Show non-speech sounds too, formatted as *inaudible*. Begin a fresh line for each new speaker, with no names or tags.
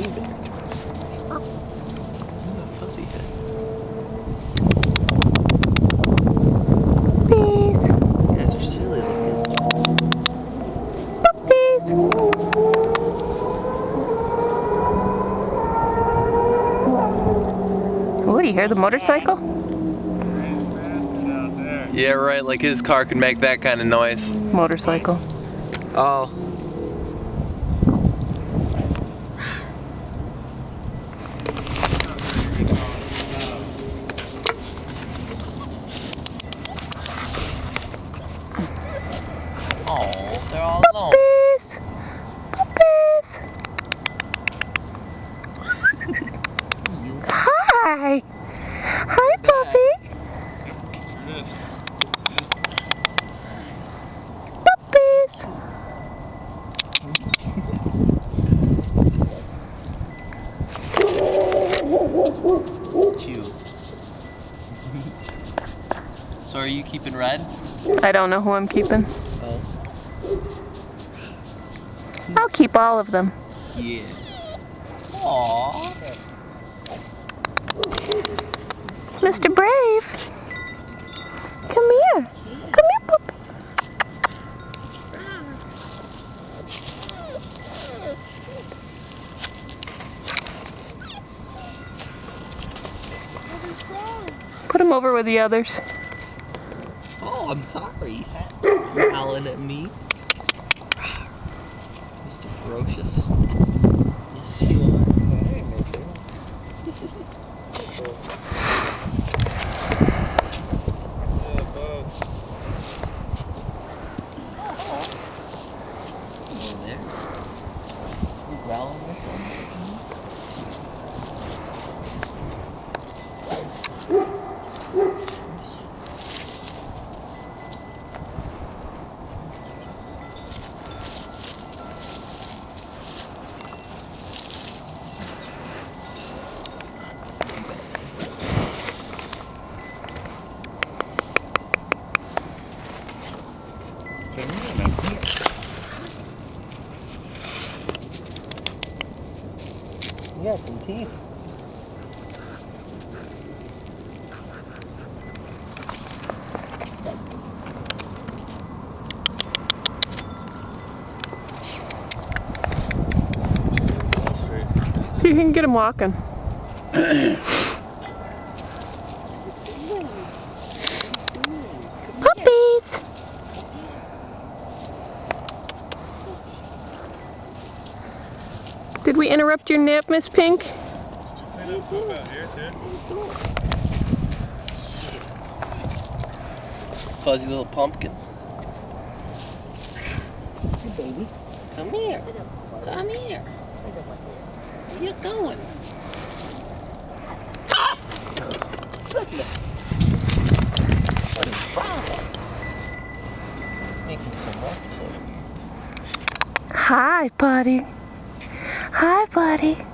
Hey there. Oh. Fuzzy head.
Puppies.
You guys are silly looking.
Puppies. Oh, do you hear the motorcycle?
Yeah, right, like his car could make that kind of noise.
Motorcycle.
Oh. Oh, they're all alone.
Puppies. Puppies. Hi. Hi, puppy. Puppies.
Chew. *laughs* so are you keeping red?
I don't know who I'm keeping.
Oh.
I'll keep all of them.
Yeah. Aww.
Mr. Brave. Come here. Come here, puppy. Put him over with the others.
Oh, I'm sorry. You're howling at me. Mr. Ferocious. Yes, you are. *laughs* Over there. You growling with them? You got some teeth.
You can get him walking. *clears throat* we interrupt your nap, Miss Pink?
Fuzzy little pumpkin.
Hey, baby.
Come here. Come here. Where you going? Goodness. What is wrong? Making some ruckus over here.
Hi, buddy. Buddy.